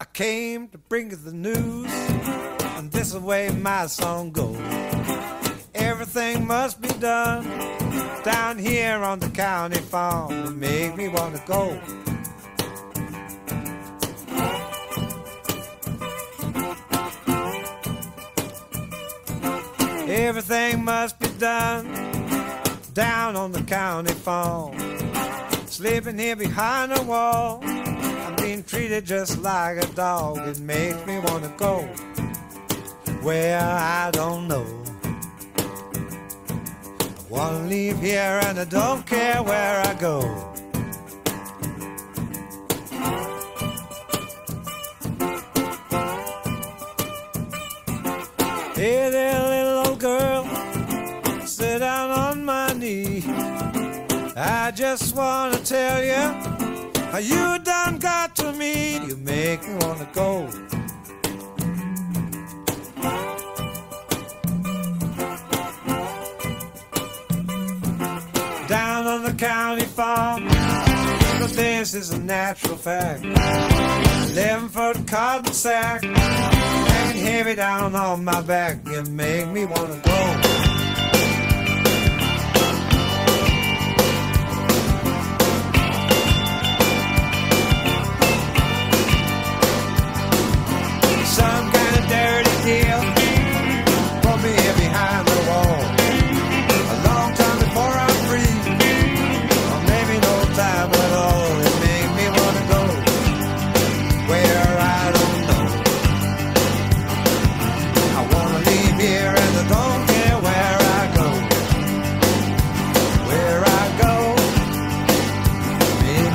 I came to bring you the news, and this is the way my song goes. Everything must be done down here on the county farm to make me want to go. Everything must be done down on the county farm. Sleeping here behind the wall, being treated just like a dog. It makes me want to go where I don't know. I want to leave here and I don't care where I go. Hey there, little old girl, sit down on my knee. I just wanna tell you you done got to me. You make me wanna go. Down on the county farm, cause this is a natural fact. Eleven foot cotton sack, hanging heavy down on my back. You make me wanna go.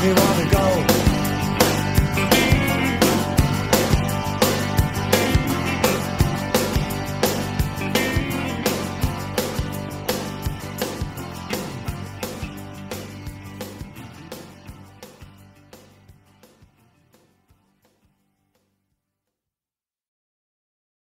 if you wanna go.